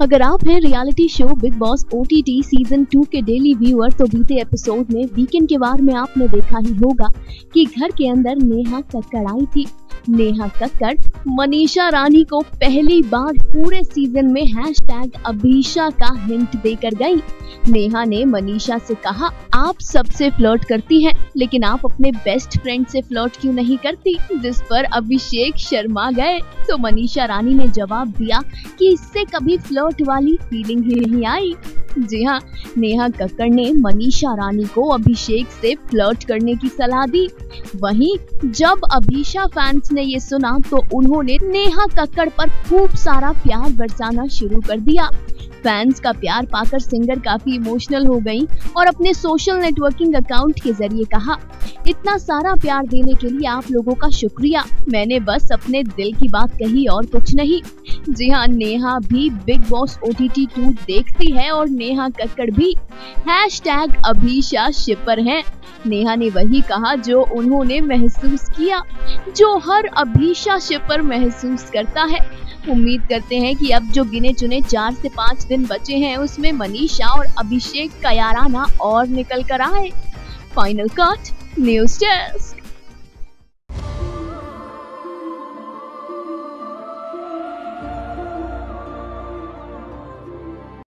अगर आप हैं reality show Bigg Boss OTT season two के डेली व्यूअर तो बीते एपिसोड में वीकेंड के बार में आपने देखा ही होगा कि घर के अंदर नेहा कड़कड़ाई थी। नेहा कक्कड़, मनीषा रानी को पहली बार पूरे सीज़न में हैश टैग अभिषा का हिंट देकर गई। नेहा ने मनीषा से कहा, आप सबसे फ्लर्ट करती हैं, लेकिन आप अपने बेस्ट फ्रेंड से फ्लर्ट क्यों नहीं करती? जिस पर अभिषेक शर्मा गए। तो मनीषा रानी ने जवाब दिया कि इससे कभी फ्लर्ट वाली फीलिंग ही नहीं आई। जी हाँ नेहा कक्कड़ ने मनीषा रानी को अभिषेक से फ्लर्ट करने की सलाह दी। वहीं जब अभिषा फैंस ने ये सुना तो उन्होंने नेहा कक्कड़ पर खूब सारा प्यार बरसाना शुरू कर दिया। फैंस का प्यार पाकर सिंगर काफ़ी इमोशनल हो गई और अपने सोशल नेटवर्किंग अकाउंट के ज़रिए कहा, इतना सारा प्यार देने के लिए आप लोगों का शुक्रिया। मैंने बस अपने दिल की बात कही और कुछ नहीं। जी हाँ नेहा भी Bigg Boss O T T two देखती है और नेहा कक्कड़ भी। हैश टैग अभीशा शिपर है। नेहा ने वही कहा जो उन्होंने महसूस किया, जो हर अभीशा शिपर महसूस करता है। उम्मीद करते हैं कि अब जो गिने चुने चार से पाँच दिन बचे हैं, उसमें मनीषा और अभिषेक का याराना और निकल कर आए। Final cut news desk